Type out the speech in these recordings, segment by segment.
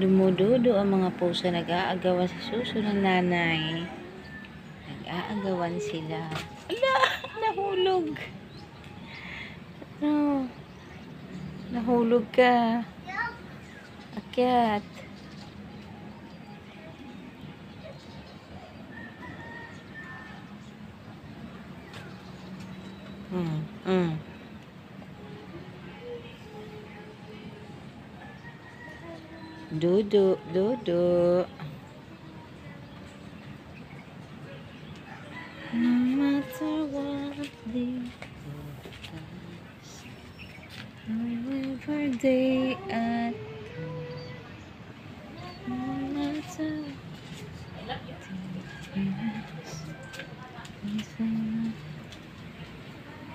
Dumududo ang mga pusa nag-aagawan sa suso ng nanay. Nag-aagawan sila. Ala! Nahulog! Ano? Nahulog ka. Akyat. Mm, mm. Duduk, duduk. No matter what the Whatever day at No matter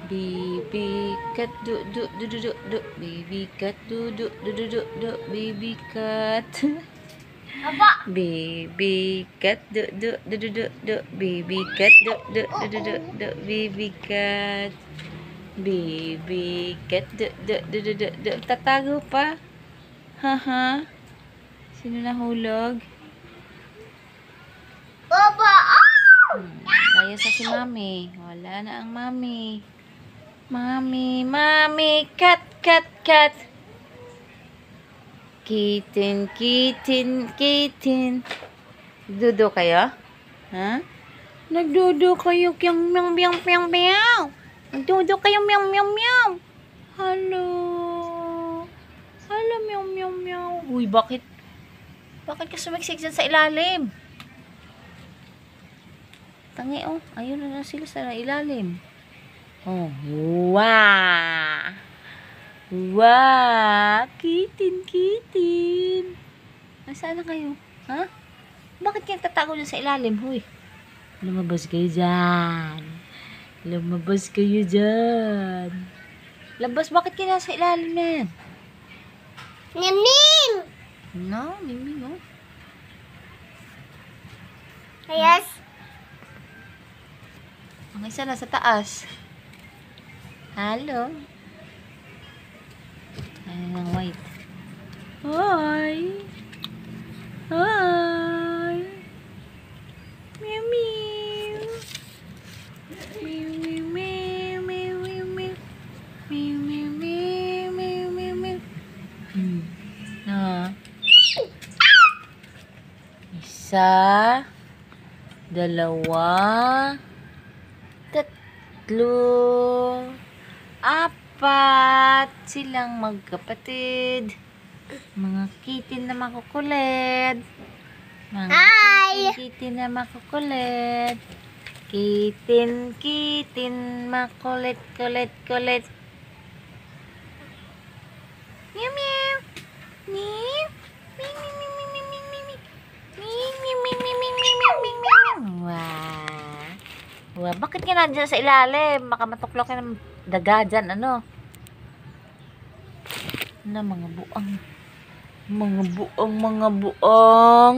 Baby cat do do do do do do baby cat do do do do do do baby cat baby cat do do do do do do baby cat do do do do do do baby cat baby cat do do do do do do tatago pa haha sino nahulog Baba! Kaya sa si mami. Wala na ang mami. Mami, mami, cat, cat, cat. Kitten, kitten, kitten. Dudo kayo? Ha? Nagdudo kayo kiyang miyang miyang miyang miyang. Nagdudo kayo miyang miyang miyang. Hello. Hello, miyang miyang miyang. Uy, bakit? Bakit ka sumiksik dyan sa ilalim? Tangi, oh. Ayun na lang sila sa ilalim. Oh, wow! Wow! Kitin, kitin. Nasaan na kayo? Ha? Bakit kayo tatago dyan sa ilalim? Huy. Lumabas kayo dyan. Lumabas kayo dyan. Labas, bakit kayo nasa ilalim na yan? Nim-nim! No, mimi, no. Yes? Ang isa nasa taas. Hello. Ayan ang white. Hi. Hi. Meow meow. Meow meow meow meow meow meow. Meow meow meow meow meow meow. Hmm. Isa. Dalawa. Tatlo. Apat. Silang magkapatid. Mga kitin na makukulit. Mga Hi! kitin na makukulit. Kitin, kitin, makulit, kulit, kulit. Meow, meow. Meow. Meow, meow, meow, meow, meow, meow, meow. Meow, meow, meow, meow, meow, meow, meow, meow, meow. Wow. Wow. Bakit ka nandiyan sa ilalim? Baka matuklok ka ng daga dyan, ano? Na mga buang. Mga buang, mga buang.